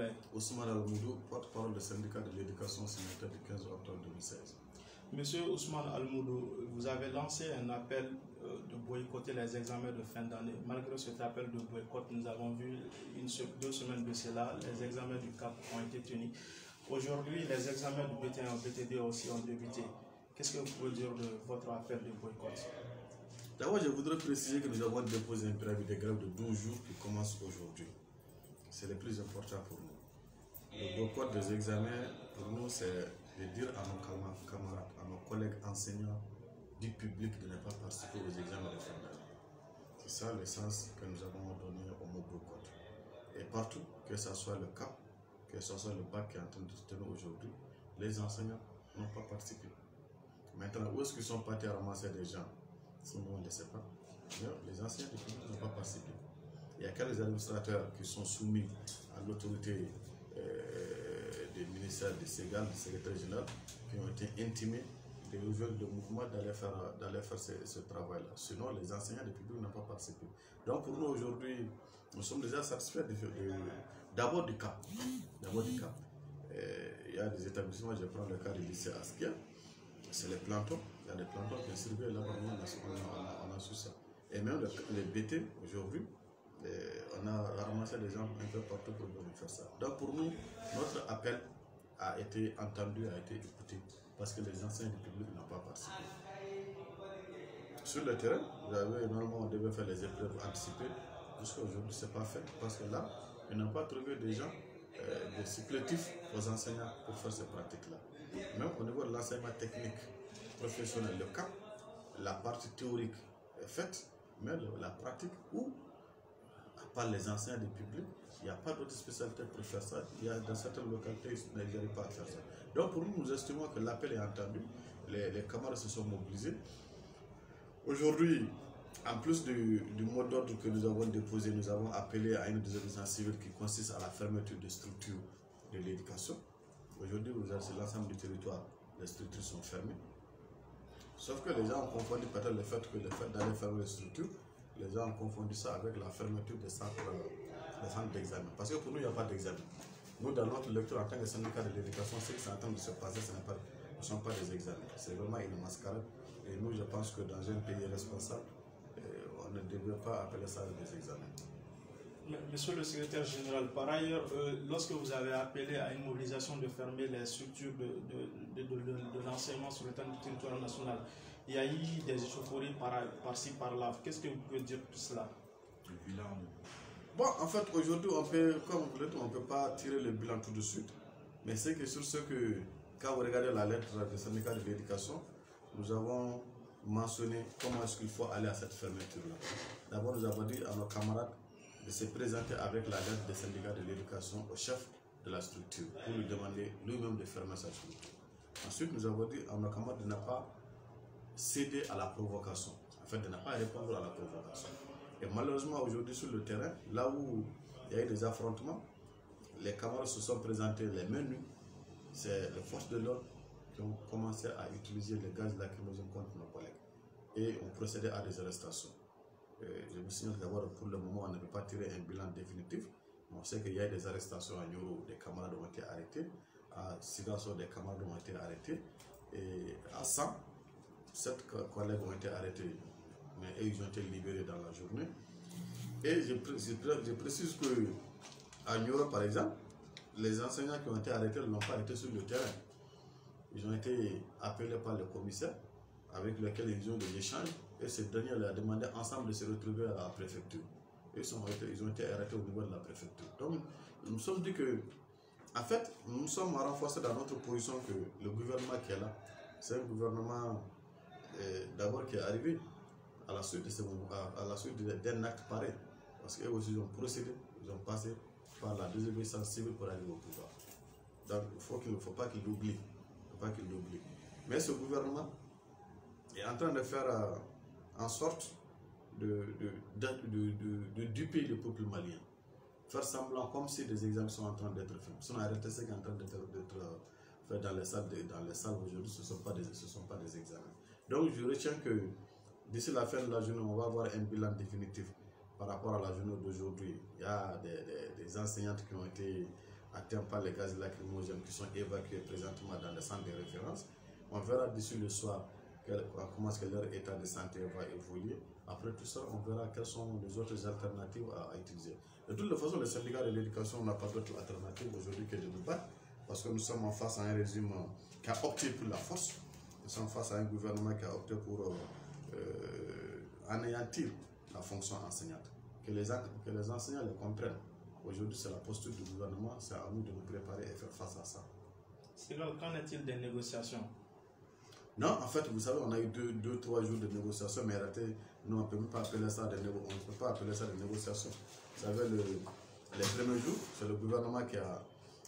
plaît. Ousmane Almoudou, porte-parole du syndicat de l'éducation sénateur du 15 octobre 2016. Monsieur Ousmane Almoudou, vous avez lancé un appel euh, de boycotter les examens de fin d'année. Malgré cet appel de boycott, nous avons vu une, deux semaines de cela, les examens du CAP ont été tenus. Aujourd'hui, les examens du BT1 et BTD aussi ont débuté. Qu'est-ce que vous pouvez dire de votre appel de boycott? D'abord, je voudrais préciser que nous avons déposé un préavis de grève de 12 jours qui commence aujourd'hui. C'est le plus important pour nous. Le boycott des examens, pour nous, c'est de dire à nos camarades, à nos collègues enseignants du public de ne pas participer aux examens de fin. C'est ça le sens que nous avons donné au mot boycott. Et partout, que ce soit le cas, que ce soit le bac qui est en train de se tenir aujourd'hui, les enseignants n'ont pas participé. Maintenant, où est-ce qu'ils sont partis à ramasser des gens? Sinon, on ne le sait pas. les enseignants du n'ont pas participé. Il y a quelques administrateurs qui sont soumis à l'autorité des ministères de Ségal, du secrétaire général, qui ont été intimés de rejoindre le mouvement d'aller faire, d'aller faire ce, travail-là. Sinon, les enseignants du public n'ont pas participé. Donc, pour nous, aujourd'hui, nous sommes déjà satisfaits d'abord du cap. D'abord du cap. Euh, il y a des établissements, je prends le cas du lycée Askia, c'est les plantons. Il y a des plantons qui surveillent là-bas, on, a, on a su ça. Et même les BT, aujourd'hui, on a ramassé des gens un peu partout pour venir faire ça. Donc pour nous, notre appel a été entendu, a été écouté, parce que les enseignants du public n'ont pas participé. Sur le terrain, vous avez, normalement, on devait faire les épreuves anticipées. Jusqu'à aujourd'hui, ce n'est pas fait, parce que là, ils n'ont pas trouvé des gens, euh, des supplétifs aux enseignants pour faire ces pratiques-là. Même au niveau de l'enseignement technique professionnel, le cas, la partie théorique est faite, mais la pratique, où par les enseignants du public, il n'y a pas d'autres spécialités pour faire ça. Il y a dans certaines localités, ils n'arrivent pas à faire ça. Donc pour nous, nous estimons que l'appel est entendu. Les, camarades se sont mobilisés. Aujourd'hui, en plus du, mot d'ordre que nous avons déposé, nous avons appelé à une désobéissance civile qui consiste à la fermeture des structures de l'éducation. Aujourd'hui, vous avez l'ensemble du territoire, les structures sont fermées. Sauf que les gens ont confondu peut-être le fait que le fait d'aller fermer les structures, les gens ont confondu ça avec la fermeture des centres, d'examen. Parce que pour nous, il n'y a pas d'examen. Nous, dans notre lecture en tant que syndicat de l'éducation, ce qui est en train de se passer, ce ne sont pas des examens. C'est vraiment une mascarade. Et nous, je pense que dans un pays responsable, euh, on ne devrait pas appeler ça des examens. Monsieur le secrétaire général, par ailleurs, euh, lorsque vous avez appelé à une mobilisation de fermer les structures de, de, de l'enseignement sur le territoire national, il y a eu des échauffourées par-ci, par-là. Qu'est-ce que vous pouvez dire de cela? Le bilan. Bon, en fait, aujourd'hui, on peut, comme vous on ne peut pas tirer le bilan tout de suite. Mais c'est que sur ce que, quand vous regardez la lettre du syndicat de l'éducation, nous avons mentionné comment est-ce qu'il faut aller à cette fermeture-là. D'abord, nous avons dit à nos camarades de se présenter avec la lettre des syndicats de l'éducation au chef de la structure pour lui demander lui-même de fermer sa structure. Ensuite, nous avons dit à nos camarades de ne pas céder à la provocation, fait, de ne pas répondre à la provocation. Et malheureusement, aujourd'hui, sur le terrain, là où il y a eu des affrontements, les camarades se sont présentés les menus. C'est les forces de l'ordre qui ont commencé à utiliser le gaz lacrymogène contre nos collègues. Et ont procédé à des arrestations. je me signale d'abord, pour le moment, on ne peut pas tirer un bilan définitif. On sait qu'il y a des arrestations à Nyoro, des camarades ont été arrêtés. À Sigasso, des camarades ont été arrêtés. Et à 100, sept collègues ont été arrêtés, mais ils ont été libérés dans la journée. Et je, précise que à Europe, par exemple, les enseignants qui ont été arrêtés n'ont pas été sur le terrain. Ils ont été appelés par le commissaire avec lequel ils ont des échanges et ce dernier leur a demandé ensemble de se retrouver à la préfecture. Ils, sont ils ont été arrêtés au niveau de la préfecture. Donc, nous nous sommes dit que, en fait, nous sommes renforcés dans notre position que le gouvernement qui est là, c'est un gouvernement d'abord qui est arrivé à la suite de ce à, la suite d'un acte pareil. Parce qu'eux aussi ont procédé, ils ont passé par la désobéissance civile pour arriver au pouvoir. Donc il ne faut, pas qu'il l'oublie. pas qu'il. Mais ce gouvernement est en train de faire euh, en sorte de, de, de, duper le peuple malien. Faire semblant comme si des examens sont en train d'être faits. Son arrêté, ce qui en train d'être euh, fait dans les salles, dans les salles aujourd'hui, ce ne sont, pas ce sont pas des examens. Donc je retiens que d'ici la fin de la journée, on va avoir un bilan définitif par rapport à la journée d'aujourd'hui. Il y a des, enseignantes qui ont été atteints par les gaz lacrymogènes qui sont évacués présentement dans les centres de référence. On verra d'ici le soir comment est-ce que leur état de santé va évoluer. Après tout ça, on verra quelles sont les autres alternatives à, utiliser. De toute façon, le syndicat de l'éducation n'a pas d'autre alternative aujourd'hui que de nous battre, parce que nous sommes en face à un régime qui a opté pour la force. Nous sommes face à un gouvernement qui a opté pour euh, euh, anéantir la fonction enseignante. Que les, que les enseignants le comprennent. Aujourd'hui, c'est la posture du gouvernement, c'est à nous de nous préparer et faire face à ça. Sinon, qu'en est-il des négociations? Non, en fait, vous savez, on a eu deux, deux trois jours de négociations, mais nous, on ne peut pas appeler ça des, on peut pas appeler ça des négociations. Vous savez, le, les premiers jours, c'est le gouvernement qui a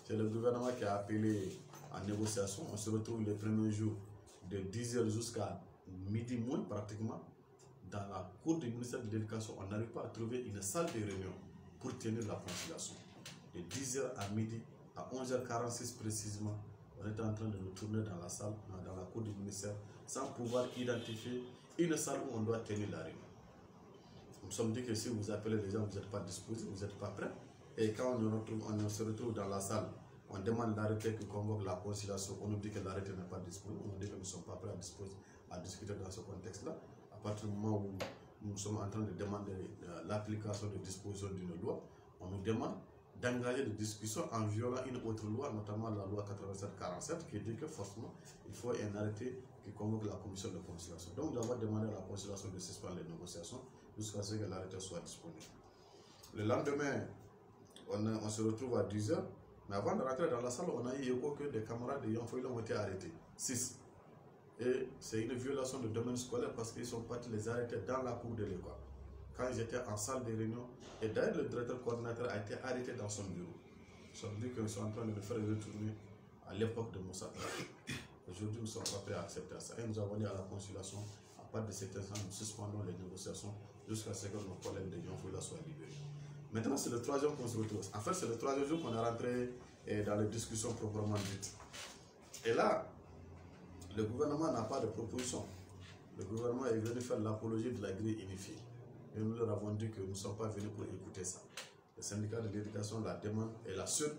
c'est le gouvernement qui a appelé en négociation. On se retrouve les premiers jours de 10h jusqu'à midi moins pratiquement. Dans la cour du ministère de l'Éducation, on n'arrive pas à trouver une salle de réunion pour tenir la conciliation. De 10h à midi, à 11h46 précisément, on était en train de nous tourner dans la salle, dans la cour du ministère, sans pouvoir identifier une salle où on doit tenir la réunion. Nous sommes dit que si vous appelez les gens, vous n'êtes pas disposés, vous n'êtes pas prêts. Et quand on, se retrouve dans la salle, on demande l'arrêté qui convoque la conciliation, on nous dit que l'arrêté n'est pas disponible, on nous dit que nous ne sommes pas prêts à, à discuter dans ce contexte-là. À partir du moment où nous sommes en train de demander euh, l'application de dispositions d'une loi, on nous demande d'engager des discussions en violant une autre loi, notamment la loi 87-47, qui dit que forcément, il faut un arrêté qui convoque la commission de conciliation. Donc, nous avons demandé à la conciliation de suspendre les négociations jusqu'à ce que l'arrêté soit disponible. Le lendemain, on, se retrouve à 10h, mais avant de rentrer dans la salle, on a eu écho que des camarades de Yonfoyle ont été arrêtés. 6. Et c'est une violation de domaine scolaire parce qu'ils sont partis les arrêter dans la cour de l'école. Quand ils étaient en salle de réunion, et d'ailleurs le directeur coordinateur a été arrêté dans son bureau. Ça veut dire qu'ils sont en train de le faire retourner à l'époque de Moussa. Aujourd'hui, nous ne sommes pas prêts à accepter ça. Et nous avons dit à la conciliation, à part de cet instant, nous suspendons les négociations jusqu'à ce que nos collègues de Yonfoula soient libérés. Maintenant, c'est le troisième qu'on se retrouve. En fait, c'est le troisième jour qu'on est rentré eh, dans les discussions proprement dites. Et là, le gouvernement n'a pas de proposition. Le gouvernement est venu faire l'apologie de la grille unifiée. Et nous leur avons dit que nous ne sommes pas venus pour écouter ça. Le syndicat de l'éducation, la demande est la seule,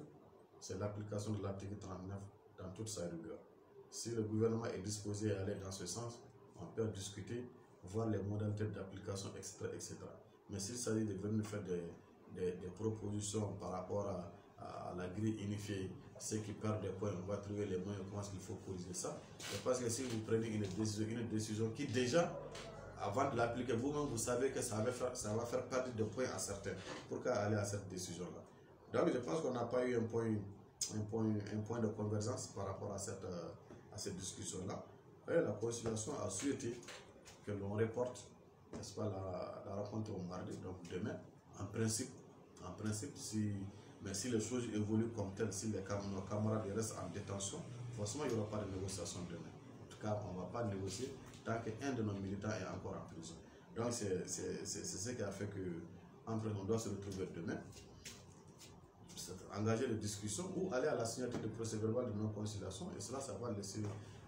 c'est l'application de l'article 39 dans toute sa rigueur. Si le gouvernement est disposé à aller dans ce sens, on peut discuter, voir les modalités d'application, etc., etc. Mais s'il s'agit de venir faire des, des, propositions par rapport à, la grille unifiée, ceux qui perdent des points, on va trouver les moyens, comment il faut corriger ça. parce que si vous prenez une décision, une décision qui déjà, avant de l'appliquer, vous-même, vous savez que ça va, faire, ça va faire perdre des points à certains. Pourquoi aller à cette décision-là Donc, je pense qu'on n'a pas eu un point, un, point, un point de convergence par rapport à cette, à cette discussion-là. La conciliation a souhaité que l'on reporte, n'est-ce pas, la, la rencontre au mardi, donc demain. En principe, en principe, si, mais si les choses évoluent comme telles, si les, nos camarades restent en détention, forcément, il n'y aura pas de négociation demain. En tout cas, on ne va pas négocier tant qu'un de nos militants est encore en prison. Donc, c'est ce qui a fait que, on doit se retrouver demain, engager les discussions ou aller à la signature de procès verbal de non-conciliation. Et cela, ça va laisser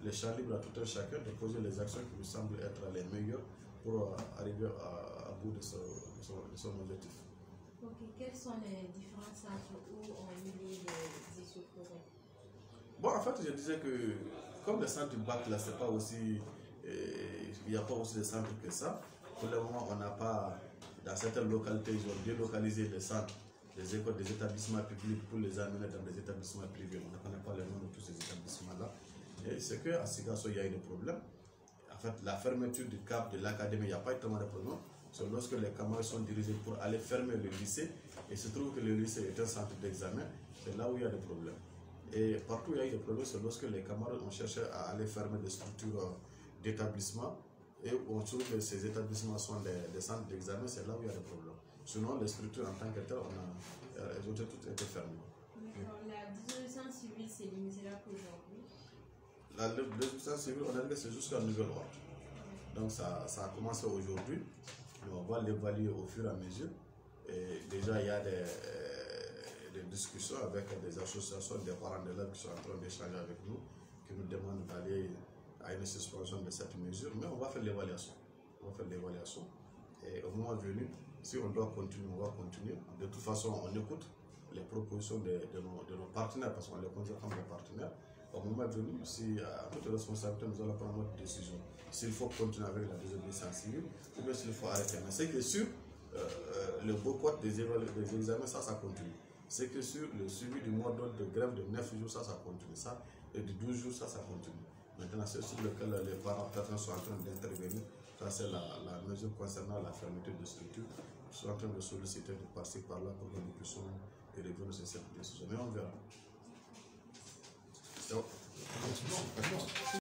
les champs libres à tout un chacun de poser les actions qui lui semblent être les meilleures pour arriver à, bout de son, de son objectif. Quels sont les différents centres où on lit les issues Bon, en fait, je disais que comme le centre du bac, là, c'est pas aussi. Euh, il n'y a pas aussi de centres que ça. Pour le moment, on n'a pas. Dans certaines localités, ils ont délocalisé les centres des écoles, des établissements publics pour les amener dans des établissements privés. On ne connaît pas les noms de tous ces établissements-là. Et c'est qu'à Sigasso, il y a eu des problèmes. En fait, la fermeture du cap de l'académie, il n'y a pas eu tellement de problèmes c'est lorsque les camarades sont dirigés pour aller fermer le lycée, et il se trouve que le lycée est un centre d'examen, c'est là où il y a des problèmes. Et partout où il y a eu des problèmes, c'est lorsque les camarades ont cherché à aller fermer des structures euh, d'établissement, et on trouve que ces établissements sont des, centres d'examen, c'est là où il y a des problèmes. Sinon, les structures en tant que telles, on a, euh, elles ont toutes été fermées. La dissolution civile, c'est limité là aujourd'hui La dissolution civile, on a dit que c'est jusqu'à nouvel ordre. Donc ça, ça a commencé aujourd'hui on va l'évaluer au fur et à mesure. Et déjà, il y a des, euh, discussions avec des associations, des parents d'élèves qui sont en train d'échanger avec nous, qui nous demandent d'aller à une suspension de cette mesure. Mais on va faire l'évaluation. On va faire l'évaluation. Et au moment venu, si on doit continuer, on va continuer. De toute façon, on écoute les propositions de, nos, de, nos, partenaires, parce qu'on les considère comme des partenaires. Au moment venu, si à toute responsabilité, nous allons prendre notre décision. S'il faut continuer avec la désobéissance civile, ou bien s'il faut arrêter. Mais c'est que sur euh, le boycott des, des examens, ça, ça continue. C'est que sur le suivi du d'ordre de grève de 9 jours, ça, ça continue. Ça, et de 12 jours, ça, ça continue. Maintenant, c'est sur lequel les parents sont en train d'intervenir. Ça, c'est la, mesure concernant la fermeté de structure. Ils sont en train de solliciter de passer par là pour que nous puissions révéler cette décision. Mais on verra. Non. Non, non.